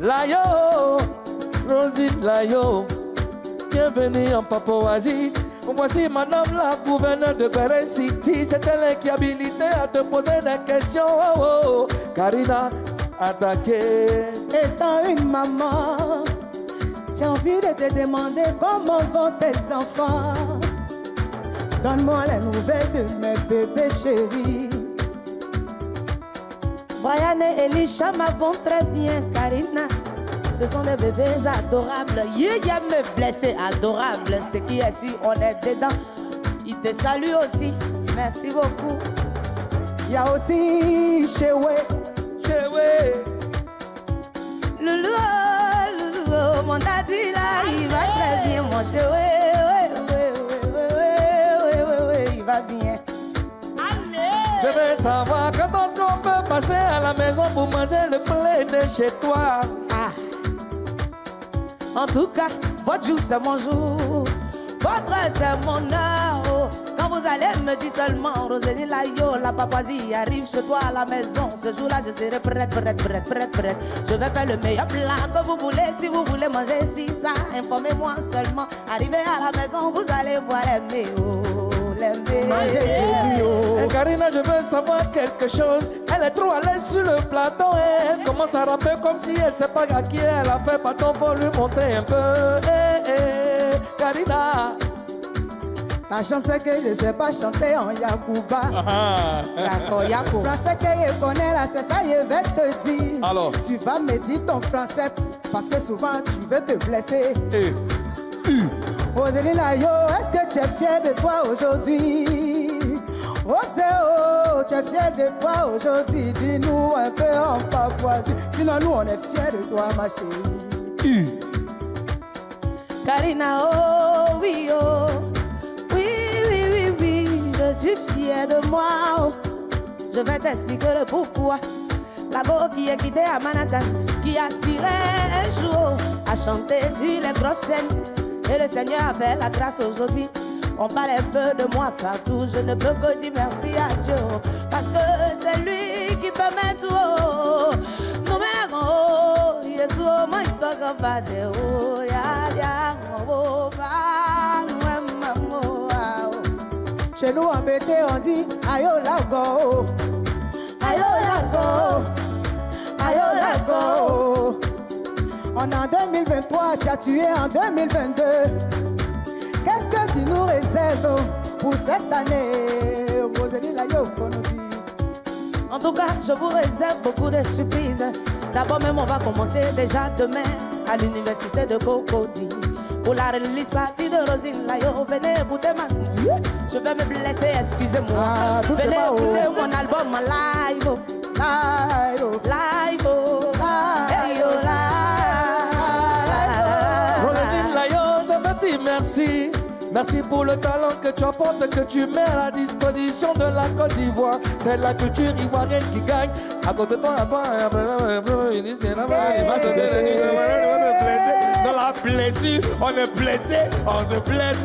layo Rosine Layo. Bienvenue en Papouasie Voici madame la gouverneure de Guerre City. C'est elle qui est habilitée à te poser des questions. Oh, oh. oh. Karina attaquée Étant une maman J'ai envie de te demander comment vont tes enfants. Donne-moi les nouvelles de mes bébés chéris. Brian et Elisha m'avons très bien, Karina. Ce sont des bébés adorables. Il y a me blessé, adorable. Ce qui est sûr, on est dedans. Il te salue aussi. Merci beaucoup. Il y a aussi Chewe. Chewe. Loulou, loulou, mon daddy là, il va très bien, mon Chewe. Va bien. Je veux savoir quand est-ce qu'on peut passer à la maison pour manger le poulet de chez toi. Ah. En tout cas, votre jour c'est mon jour, votre c'est mon heure. Quand vous allez me dire seulement, Rosélie Layo, la papazie arrive chez toi à la maison. Ce jour-là, je serai prête, prête, prête, prête, prête. Je vais faire le meilleur plat que vous voulez. Si vous voulez manger si ça, informez-moi seulement. Arrivez à la maison, vous allez voir les méos. Et Karina, je veux savoir quelque chose. Elle est trop à l'aise sur le plateau. Et elle commence à rapper comme si elle sait pas à qui elle a fait. Pardon, faut lui montrer un peu. Eh, eh, Karina. Ta chance c'est que je sais pas chanter en Yakuba. D'accord, Yakuba. Français que je connais là, c'est ça, je vais te dire. Alors? Tu vas me dire ton français parce que souvent tu veux te blesser. Eh. Layo, est-ce que tu es fier de toi aujourd'hui? Oh, c'est oh, tu es fier de toi aujourd'hui. Dis-nous un peu en papouasie. Sinon, nous, on est fiers de toi, ma chérie. Karina, oh, oui, oh. Oui, oui, oui, oui, je suis fière de moi. oh. Je vais t'expliquer le pourquoi. La go qui est quittée à Manhattan, qui aspirait un jour à chanter sur les grosses scènes. Et le Seigneur a fait la grâce aujourd'hui. On parle un peu de moi partout. Je ne peux que dire merci à Dieu. Parce que c'est lui qui permet tout. Nous oh, Yesu, moi, oh, va, nous, oh. Chez nous en BT, on dit Ayo lago, Ayo lago, Ayo lago. On est en 2023, tu as tué en 2022. Pour cette année Layo. En tout cas, je vous réserve beaucoup de surprises. D'abord même, on va commencer déjà demain à l'université de Cocody. Pour la release party de Rosine Layo, venez écouter ma... Je vais me blesser, excusez-moi. Ah, venez écouter haut. mon album live. oh. Live, oh. live, merci. Pour le talent que tu apportes, que tu mets à la disposition de la Côte d'Ivoire. C'est la culture ivoirienne qui gagne. À côté de toi, se blesser. Dans la blessure, on est blessé, on se blesse.